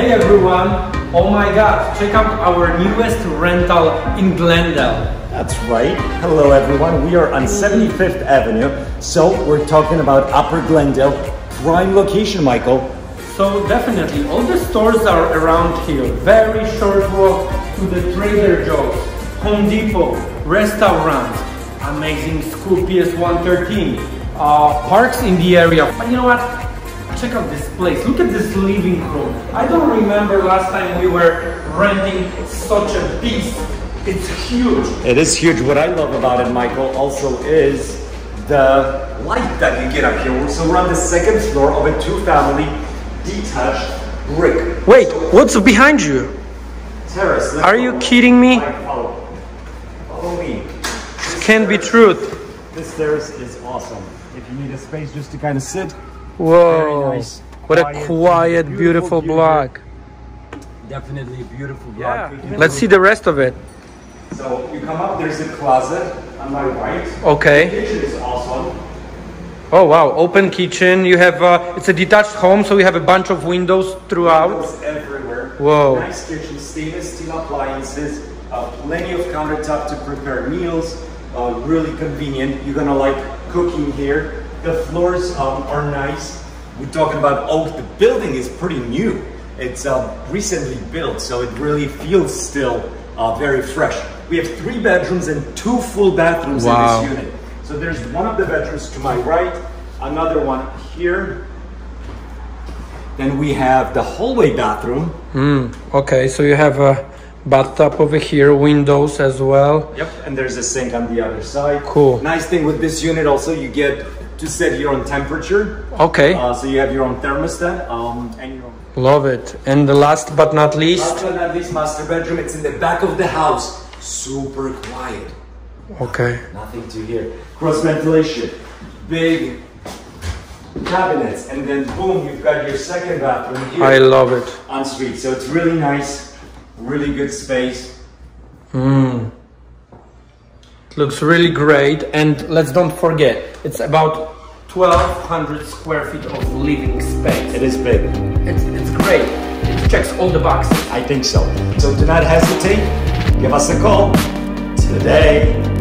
Hey everyone! Oh my god, check out our newest rental in Glendale. That's right. Hello, everyone. We are on 75th Avenue. So, we're talking about Upper Glendale, prime location, Michael. So definitely, all the stores are around here. Very short walk to the Trader Joe's, Home Depot, restaurants, amazing school PS113, uh, parks in the area. But you know what? Check out this place. Look at this living room. I don't remember last time we were renting such a beast. It's huge. It is huge. What I love about it, Michael, also is the light that you get up here. So, we're on the second floor of a two family detached brick Wait, what's behind you? terrace. Let's Are go. you kidding me? Mike, Follow. Follow me. This Can't be terrace- truth. This terrace is awesome. If you need a space just to kind of sit, Whoa. Very nice. What a Quiet, quiet, beautiful beautiful block. definitely a beautiful block. We can Let's see the rest of it. So you come up, there's a closet on my right. Okay. Kitchen is awesome. Oh wow, open kitchen. You have uh, it's a detached home, so you have a bunch of windows throughout. Windows everywhere. Whoa. Nice kitchen, stainless steel appliances, uh, plenty of countertop to prepare meals. Uh, really convenient. You're gonna like cooking here. The floors um, are nice. We're talking about oak. The building is pretty new. It's uh, recently built, so it really feels still uh, very fresh. We have three bedrooms and two full bathrooms Wow. in this unit. So there's one of the bedrooms to my right, another one here. Then we have the hallway bathroom. Okay, so you have a bathtub over here, windows as well. Yep. And there's a sink on the other side. Cool. Nice thing with this unit also, you get to set your own temperature. Okay, Uh, so you have your own thermostat um, and your own. love it. And the last but not least, Last but not least, master bedroom. It's in the back of the house. Super quiet. okay, Nothing to hear. Cross ventilation. Big cabinets. And then boom, you've got your second bathroom here. I love it. on street. So it's really nice, really good space. It looks really great. And let's don't forget, it's about 1200 square feet of living space. It is big. It's, it's great. It checks all the boxes. I think so. So do not hesitate. Give us a call today.